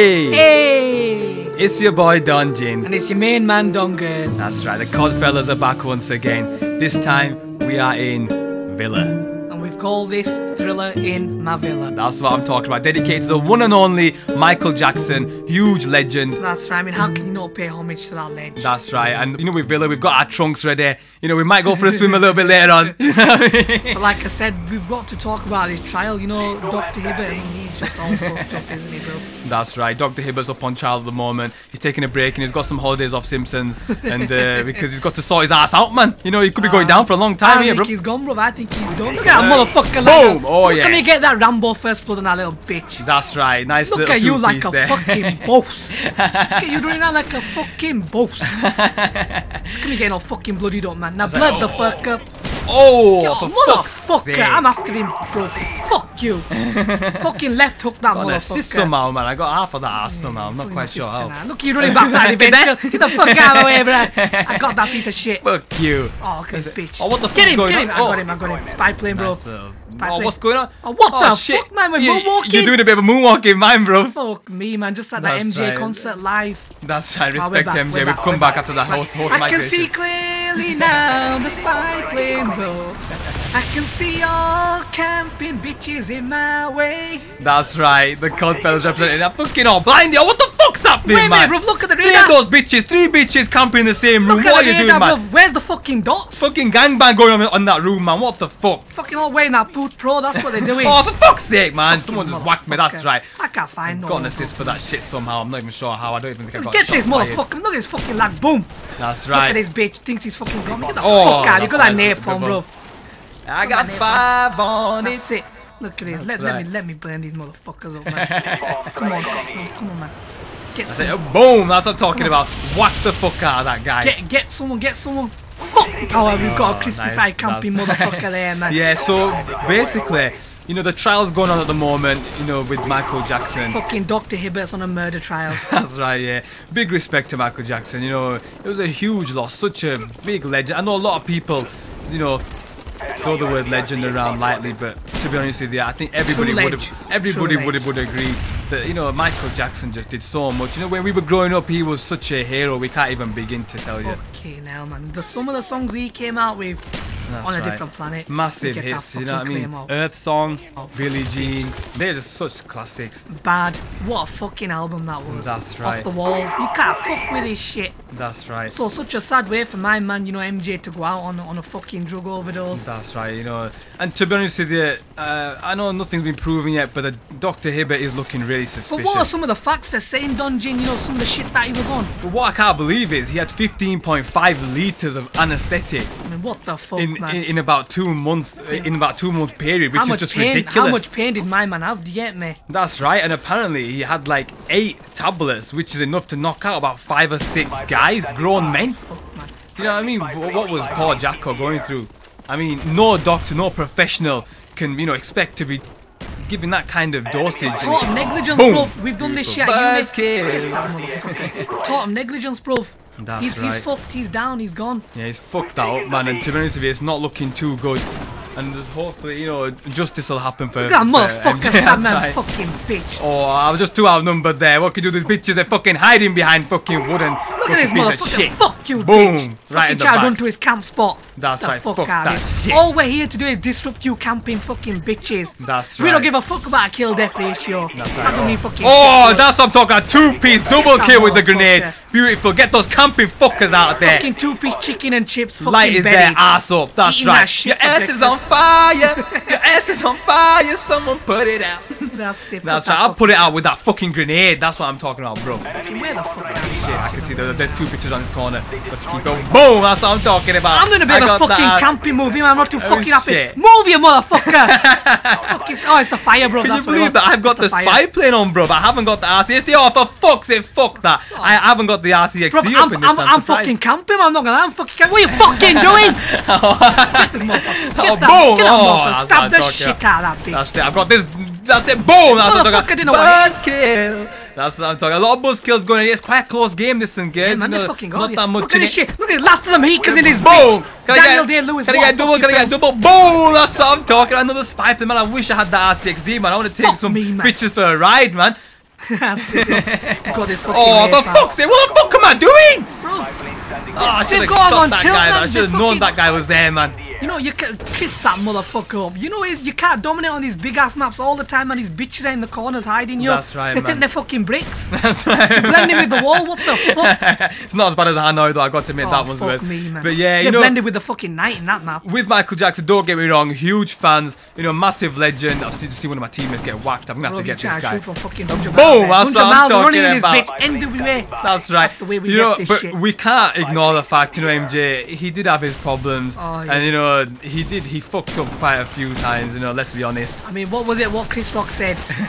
Hey! Hey! It's your boy Don Jin. And it's your main man, Dongan. That's right, the Cod fellas are back once again. This time we are in Villa. And we've called this Thriller in My Villa. That's what I'm talking about. Dedicated to the one and only Michael Jackson, huge legend. That's right. I mean, how can you not pay homage to that legend? That's right. And you know, with Villa, we've got our trunks ready. You know, we might go for a swim a little bit later on. You know I mean? But like I said, we've got to talk about his trial. You know, Dr. Hibbert, I mean, just all fucked up, isn't he, bro? That's right. Dr. Hibbert's up on trial at the moment. He's taking a break and he's got some holidays off Simpsons. And uh, because he's got to sort his ass out, man. You know, he could be going down for a long time I here, think bro. he's gone, bro. I think he's done. Look at that motherfucker. Boom! Like Oh, Look yeah. at me get that Rambo first blood on that little bitch. That's right. Nice Look at you like a there. fucking boss. Look at you doing that like a fucking boss. At me getting all fucking bloodied up, man. Now blood the fuck up. Oh, Yo, for sake. motherfucker, I'm after him, bro. Fuck you. fucking left hook that Got an assist somehow, man. I got half of that ass somehow. I'm not quite sure how. Look, you running back that eventually. Get the fuck out of the way, bro. I got that piece of shit. Fuck you. Oh, okay, bitch. Oh, what the Get him, going get him. I Oh. got him, I got him. Spy plane, bro. Spy Oh, plane. what's going on? Oh, what oh, the shit. fuck, man? We're You- moonwalking. You're doing a bit of a moonwalk in mine, bro. Fuck me, man. Just at that MJ concert live. That's right. Oh, Respect MJ. We've come back after that horse, horse I can see migration. Clearly now the spy planes. I can see all camping bitches in my way. That's right. The Cod fellas representing that fucking all blind. Yo, what happening, Wait man? minute, bro. Look at the Three of those bitches, three bitches camping in the same room. Look what at are you radar, doing, man? bro. Where's the fucking dots? Fucking gangbang going on on that room, man. What the fuck? Fucking all wearing that boot pro. That's what they're doing. Oh, for fuck's sake, man. Someone just whacked me. That's right. I can't find no Got an assist for that shit somehow. I'm not even sure how. I don't even think I got Get this motherfucker. Look at this fucking lag. Boom. That's right. Look at this bitch. Thinks he's fucking got me. Get the Oh, fuck out. You got that napalm, bro. I got five on it. That's it. Look at this. Let, That's let me let me burn these motherfuckers up, man. come on, come on, come on, man. Get some, oh, boom, that's what I'm talking about. Whack the fuck out of that guy. get get someone, get someone. Fuck! Oh, we've got a oh, crispy nice, fried camping motherfucker there, man. yeah, so basically, you know, the trial's going on at the moment, you know, with Michael Jackson. Fucking Dr. Hibbert's on a murder trial. That's right, yeah. Big respect to Michael Jackson. You know, it was a huge loss, such a big legend. I know a lot of people, you know, throw the word legend around lightly, but to be honest with you, I think everybody would have, everybody would have, would agree that you know Michael Jackson just did so much. You know, when we were growing up, he was such a hero. We can't even begin to tell you. Okay, now, man. The, some of the songs he came out with That's on a right. different planet. Massive hits, you know what I mean? out. Earth Song, Oh, Billie Jean, they're just such classics. Bad. What a fucking album that was. That's right. Off the wall. You can't fuck with this shit. That's right. So such a sad way for my man, you know, MJ to go out on on a fucking drug overdose. That's right, you know. And to be honest with you, uh, I know nothing's been proven yet, but Dr. Hibbert is looking really suspicious. But what are some of the facts they're saying, Dungeon? You know, some of the shit that he was on. But what I can't believe is he had 15.5 liters of anesthetic What the fuck, in, man? in in about two months uh, in about two month period, which how is just pain? ridiculous. How much pain did my man have? Do you get me? That's right, and apparently he had like eight tablets, which is enough to knock out about five or six guys, grown men. Fuck, man. Do you know what I mean? Wh- What was poor Jacko going through? I mean, no doctor, no professional can you know expect to be giving that kind of dosage. Total negligence, Boom. bro. We've done this shit. First kill. Total negligence, bro. That's he's, he's fucked. He's down. He's gone. Yeah, he's fucked that up, man. And to be honest with you, it's not looking too good. And there's hopefully, you know, justice will happen for. Look at that motherfucker, that's there, right. fucking bitch. Oh, I was just too outnumbered there. What could you do? These bitches are fucking hiding behind fucking wooden. Look at this motherfucker. shit. Fuck you, Boom. bitch. Right fucking child back. run to his camp spot. That's the right, Fuck fuck that. All we're here to do is disrupt you camping fucking bitches. That's right. We don't give a fuck about a kill death ratio. That's right. don't oh. fucking Oh, that's what I'm talking about. Two piece double kill with the grenade. Beautiful. Get those camping fuckers out of there. Fucking two piece chicken and chips. Fucking Lighting their buried. ass up. That's Eating right. shit Your ass is on fire. Your ass is on fire. Someone put it out. That's right. I'll put it out with that fucking grenade. That's what I'm talking about, bro. fucking- Where the fuck are you? Shit, I can see there, there's two pictures on this corner. Got to keep going. Boom! That's what I'm talking about. I'm doing a bit of a fucking that. camping movie, man. I'm not too oh, fucking happy. shit. Move, you motherfucker! fucking, oh, it's the fire, bro. Can you That's it believe that I've got the, fire. spy plane on, bro? But I haven't got the RCXD. Oh, for fuck's sake, fuck that. I haven't got the RCXD Bro, up I'm, in this. I'm, I'm fucking camping. I'm not gonna. I'm fucking. Camp- what are you fucking doing? Oh. Get this motherfucker. Oh, get Oh, that, boom! Get that Oh, motherfucker. Stab the shit out of that bitch. That's it. I've got this. That's it. Boom! That's what I'm talking didn't Buzz kill. That's what I'm talking. A lot of buzz kills going in. It's quite a close game. This and Yeah, man, you they know, fucking not that much Look at this shit. Look at the last of them Heekers in his Boom! Can Daniel I Day-Lewis. Can I get double? Can I get double? Boom! That's what I'm talking. Another spy man. I wish I had that RCXD, man. I want to take some pictures for a ride, man. It. This fucking Oh, for fuck's sake, what the fuck am I doing? Bro, Oh, I should They've have on got that tilt, guy. man. I should have known that guy was there, man. You know, you can kiss that motherfucker up. You know, is you can't dominate on these big ass maps all the time, and These bitches are in the corners hiding you. That's right, They man. think they're fucking bricks. That's right. Blending with the wall, what the fuck? it's not as bad as I know, though. I got to admit Oh, that one's fuck worse. me, man. But yeah, you They're know, blended with the fucking night in that map. with Michael Jackson, don't get me wrong, huge fans. You know, massive legend. I've seen, one of my teammates get whacked. I'm gonna have Bro, to get this to guy. from fucking 100 Boom, miles. that's what 100 I'm miles running in this talking bitch. NWA. That's right. That's the way we you know, but shit. we can't ignore the fact, you know, MJ, he did have his problems, Oh, yeah. and you know, he did, he fucked up quite a few times. You know, let's be honest. I mean, what was it? What Chris Rock said?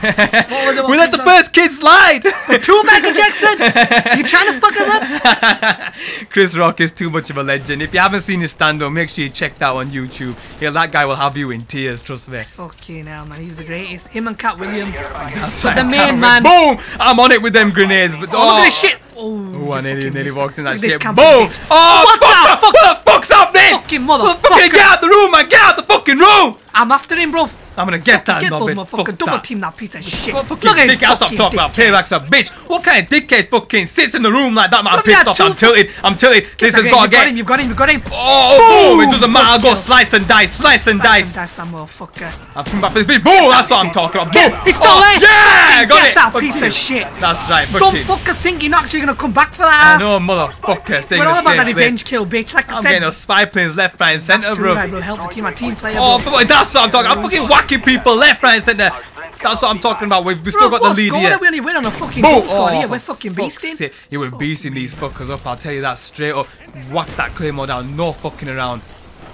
what was it? What we let the Rock- first kid slide. Two Michael Jackson. you trying to fuck us up? Chris Rock is too much of a legend. If you haven't seen his stand-up, make sure you check that on YouTube. Yeah, that guy will have you in tears. Trust me. Fucking hell, man. He's the greatest. Him and Katt Williams. That's But right, the main man- Boom! I'm on it with them grenades. But, Oh, look at this oh. shit. Oh, Oh, I nearly, nearly walked in that Look at this shit. Boom! Oh, What the fuck! Fuck's? Fucking Motherfucker, motherfucker. get out the room, man! Get out the fucking room! I'm after him, bro. I'm gonna get that Get motherfucker. Fuck Double that. team that piece of shit. Fucking Look at his dickhead? I'll stop talking about dick. payback's a bitch. What kind of dickhead fucking sits in the room like that, man? I'm you pissed off. I'm tilted. I'm tilted. This has got to get. him. You've got him. You've got him. Oh, oh boom! It doesn't matter. I'll go slice and dice, slice and dice. That's that motherfucker. I'm from back for this bitch. Boom! That's what I'm talking about. Boom! He's still Oh, there. Yeah, got Get it. that piece you. of shit. That's right. Don't fucking think you're not actually gonna come back for that ass. know, motherfucker. We're all about that revenge kill, bitch. Like I I'm getting those spy planes left, right, and that's center, too bro. right, bro. Help the team, my team player. Oh, that's what I'm talking. I'm fucking people left, right, and center. That's what I'm talking about. We've, we've still Bro, got the lead score here. we only win on a fucking Boom! goal score here? Oh, We're fucking beasting. sake. You were beasting these fuckers up. I'll tell you that straight up. Whack that claymore down. No fucking around.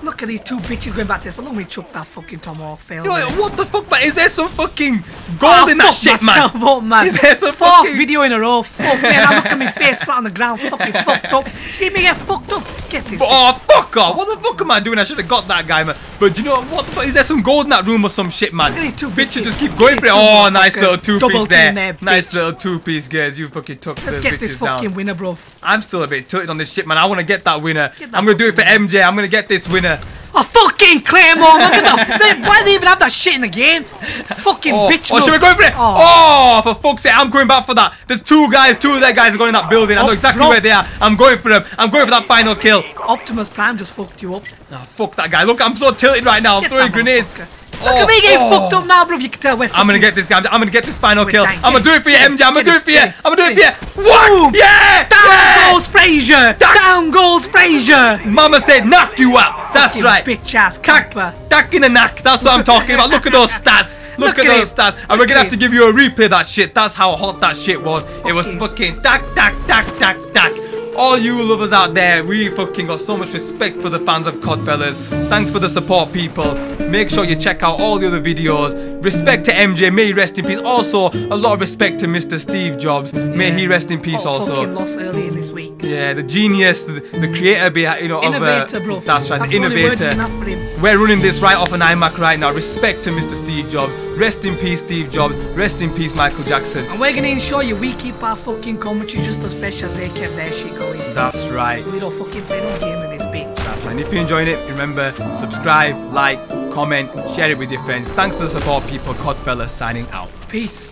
Look at these two bitches going back to this. But look me chuck that fucking Tom off. Fail. Yo, man. what the fuck, man? Is there some fucking gold in that shit, man? Up, man. Is there some Fourth fucking- video in a row. Fuck man, I look at my face flat on the ground, fucking fucked up. See me get fucked up. Get this. Oh, fuck off. What the fuck am I doing? I should have got that guy, man. But do you know what? the fuck? Is there some gold in that room or some shit, man? Look at these two Bitches bitches. just keep going for it. Oh, nice little two-piece there. there, nice little two piece, guys. You fucking took Let's get this bitches down. fucking winner, bro. I'm still a bit tilted on this shit, man. I want to get that winner. Get that I'm gonna do it for fucking MJ. I'm gonna get this winner. A fucking Claymore! Look at the. they- Why do they even have that shit in the game? Fucking Oh, bitch. oh should we go for it? Oh. Oh. for fuck's sake, I'm going back for that. There's two guys, two of their guys are going in that building. I know exactly bro. where they are. I'm going for them. I'm going for that final kill. Optimus Prime just fucked you up. Ah, fuck that guy. Look, I'm so tilted right now. I'm Get throwing grenades. Motherfucker. Oh, Look at me oh, getting oh. fucked up now, bro. You can tell we're I'm gonna get this guy. I'm gonna get this final kill. I'm gonna do it, for you, MJ. I'm gonna do it, for you. I'm gonna do it for you. What? Boom. Yeah! Down yeah! goes Frazier! Down goes Frazier! Mama said knock you out. That's Fucking right. Bitch ass camper. tack in the knack. That's what I'm talking about. Look at those stats. Look, Look at, at those stats. And we're gonna have to give you a replay of that shit. That's how hot that shit was. It was Fucking- tack, tack, tack, tack, tack. All you lovers out there, we fucking got so much respect for the fans of COD fellas. Thanks for the support, people. Make sure you check out all the other videos. Respect to MJ, may he rest in peace. Also, a lot of respect to Mr. Steve Jobs. May he rest in peace Oh, also. Fucking lost early in this week. Yeah, the genius, the, the creator be, you know, Innovator, of uh, bro. That's right, That's the the only word innovator. you can have for him. We're running this right off an iMac right now. Respect to Mr. Steve Jobs. Rest in peace, Steve Jobs. Rest in peace, Michael Jackson. And we're gonna ensure you we keep our fucking commentary just as fresh as they kept their shit going. That's right. We don't fucking play no games in this bitch. That's right. And if you're enjoying it, remember subscribe, like, comment, share it with your friends. Thanks to the support, people. Codfellas signing out. Peace.